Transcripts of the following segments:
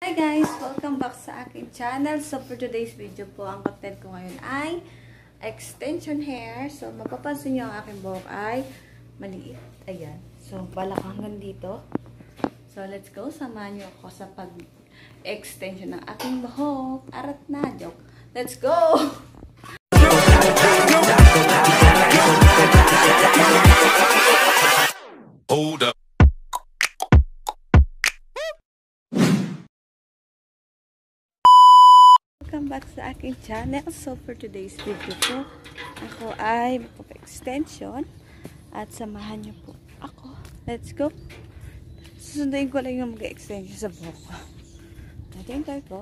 Hi guys! Welcome back sa aking channel. So for today's video po, ang content ko ngayon ay extension hair. So mapapansin nyo ang aking buhok ay maliit. Ayan. So balak hanggang dito. So let's go. Samahan nyo ako sa pag-extension ng aking buhok. Arat na. Joke. Let's go! back sa aking channel. So for today's video po, ako ay magpapa-extension at samahan niyo po ako. Let's go! Susunduin ko lang yung mag-extension sa buhok ko. Natin tayo po.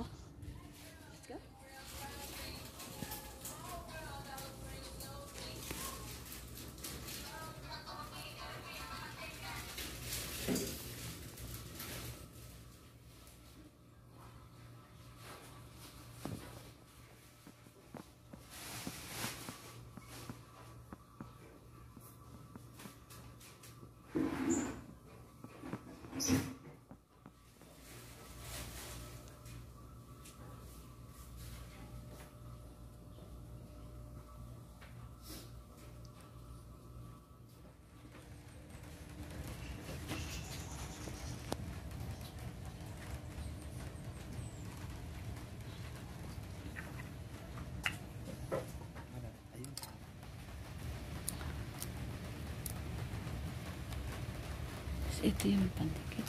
Tapos ito yung pandikit.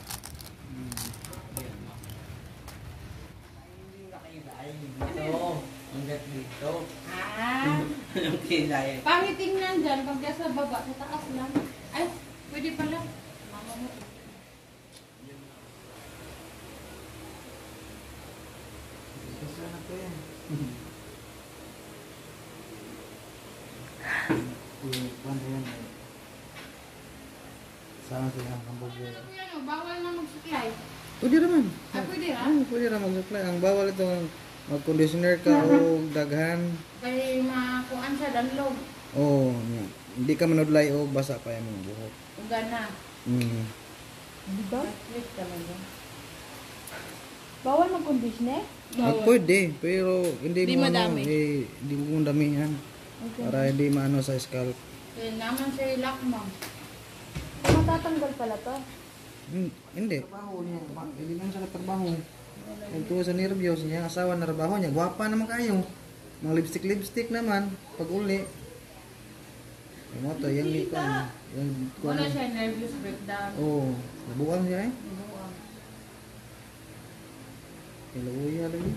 Dito. Hanggat dito. Ah, Anong kilay? pangit tingnan dyan. Pag sa baba, sa taas lang. Ay, pwede pala. Mama mo. Gusto na ko yan. Eh, paano yan eh? Sama sila ang hamburger. Ano yan, oh, bawal na magsuklay. Pwede naman. Ah, pwede ha? Ah, pwede naman mag-supply. Ang bawal ito mag-conditioner ka o daghan. Kaya makuan sa danlog. Oo. Oh, hindi ka manudlay o basa pa yung mga buhok. Uga na. Mm. Di ba? Click talaga. Bawal mag-conditioner? Ah, pwede, pero hindi Di mo madami. ano, eh, hindi mo damihan. Para hindi maano sa scalp. Kaya naman siya ilakmang. Matatanggal pala to. Hmm, hindi. Trabaho niya. Hindi man siya trabaho. Nagtuwa sa nervyos niya. Asawa na trabaho niya. Gwapa naman kayo. Mga lipstick-lipstick naman. Pag uli. Yung mo to, yung liko. Yung Wala siya nervous breakdown. Oo. Oh, nabuang niya eh. Buwang. Kilabuya lagi.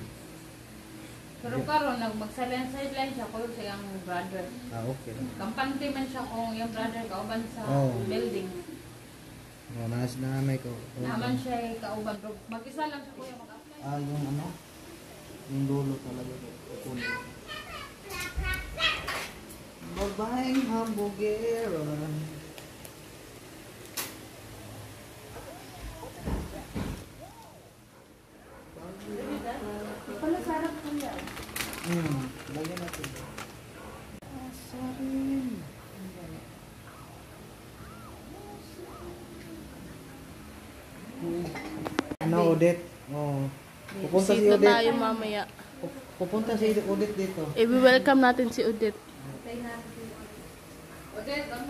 Pero karon nag magsalyan sideline siya ko sa iyang brother. Ah, okay lang. Kampante man siya kung yung brother kauban sa Oh. building. Oh, nas na may ko. Naman siya kauban. Pero Mag-isa lang siya kuya mag-apply. Ah, yung ano? Yung dulo talaga. Kukunin. Babaeng hamburger. Pala sarap kuya. Hmm, lagyan natin. Ah, sorry. Ano, Odette? Oh. Pupunta si Odette. tayo mamaya. Pu- Pupunta si Odette dito. I-welcome natin si Udit. Odette, ang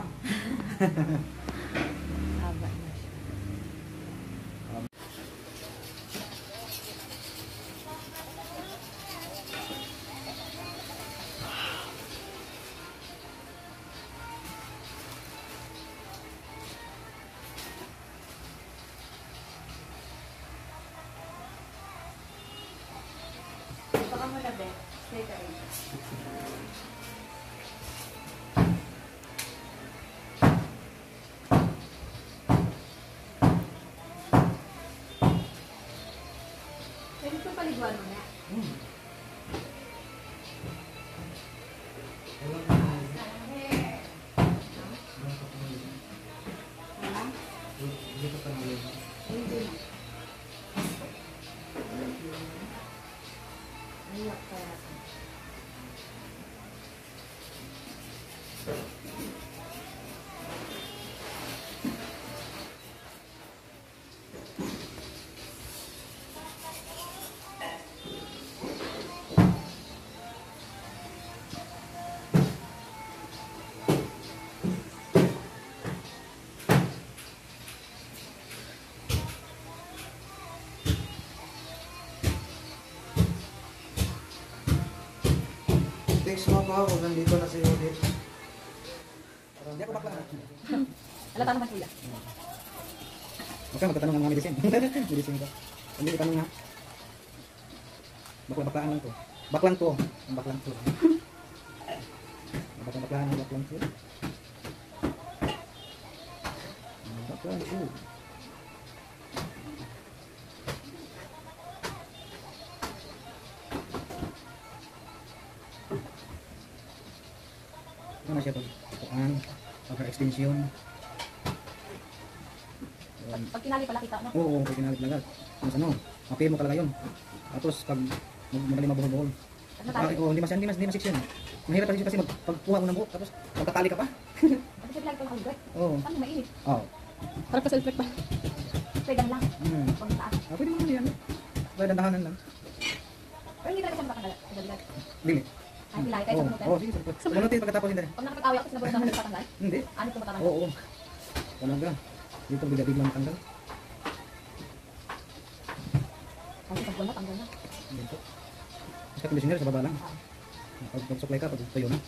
Pwede ko paliguan mo na. Dito pa ko pag nandito na si Odette. Hindi ako bakla. Alata naman kuya. Huwag ka magtatanong ng mga medicine. medicine ka. Hindi ko tanong ha. Bakla baklaan lang to. Baklang to. Ang baklang to. Baklang baklaan ang baklang to. Ang Baklang to. Ano siya to? Tuan. Pagka-extension. Ayan. Pag kinali pala kita, no? Oo, pag ginalit lang agad. Tapos ano, mapil mo talaga yun. Tapos pag mag- madali mabuhol-buhol. Ano Ah, oo, hindi mas hindi mas hindi mas section. Mahirap kasi kasi mag, pagkuha mo ng buhok tapos magtatali ka pa. Ano siya lagi pala hanggang? Oo. Paano mainit? Oh. Para pa self pa. Pegang lang. Hmm. Pag taas. Ah, pwede mo yan. Pwede dandahanan lang. Pero hindi talaga siya makakagala. Kagalat. Dili. Ay, pilay. Kaya Oo, sa bunutin. oh, sige. sige. Bunutin pagkatapos hindi. Pag nakapag-away ako sa nabunutan, hindi patanggal. Hindi. Ano ito matanggal? Oo, oo. Talaga. Dito bigla-bigla matanggal. Kasi pag na, tanggal na. Dito. Sa conditioner sa baba lang. Pag pag-supply ka, pag tuyo na.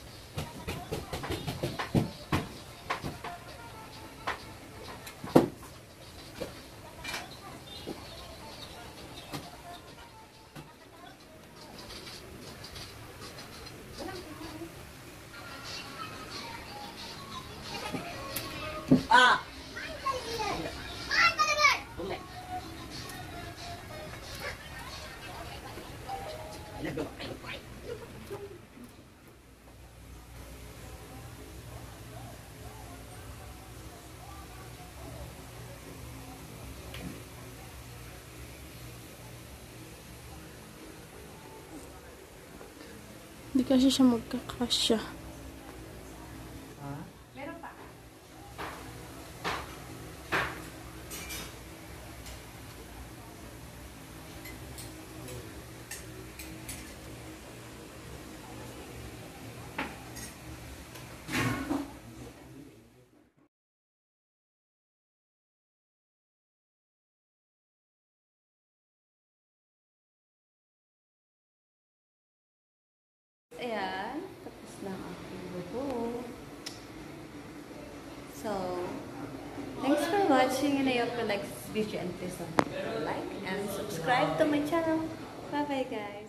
Hindi kasi siya magkakasya. Ayan. Tapos na ang aking bubo. So, thanks for watching and I hope you like this video and please like and subscribe to my channel. Bye-bye guys.